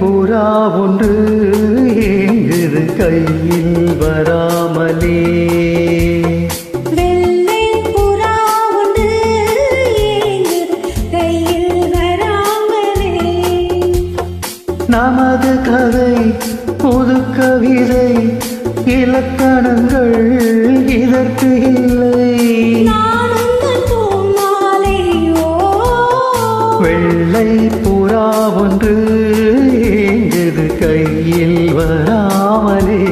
புறா ஒன்று ஏங்குது கையில் வராமலே. நமது கதை புது கவிதை இலக்கணங்கள் இதற்கு இல்லை. புறா ஒன்று எங்கது கையில் வராமலே.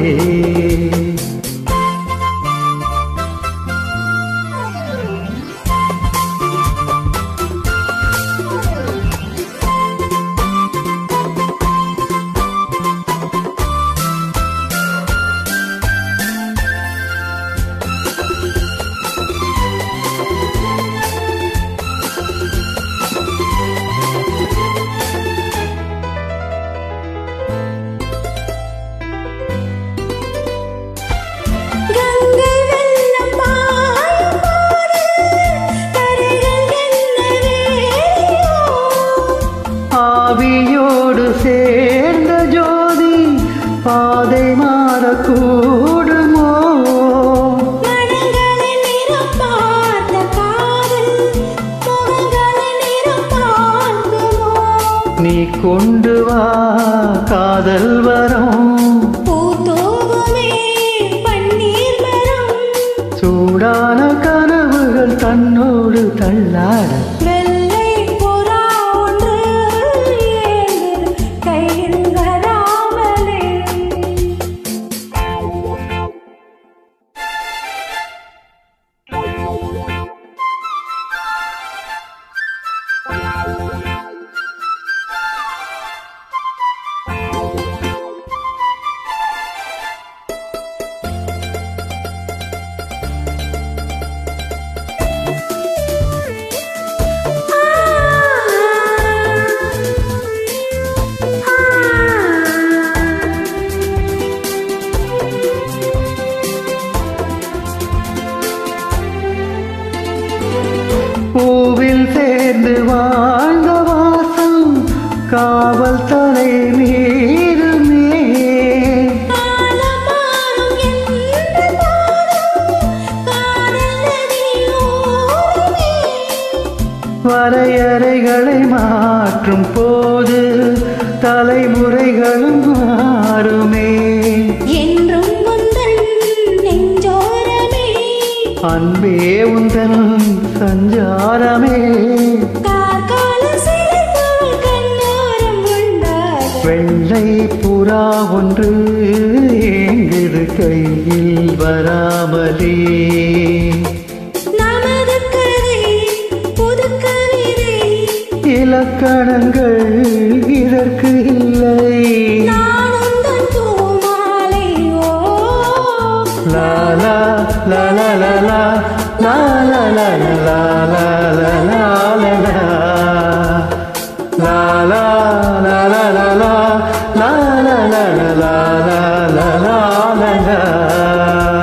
நீ கொண்டு வா காதல் வரம். வரையறைகளை மாற்றும் போது தலைமுறைகளும் மாறுமே. என்றும் அன்பே உந்தன் சஞ்சாரமே. வெள்ளை புறா ஒன்று ஏங்குது கையில் வராமலே. இலக்கணங்கள் இதற்கு இல்லை Lala Lala Lala Lala Lala Lala la la la la la la la la la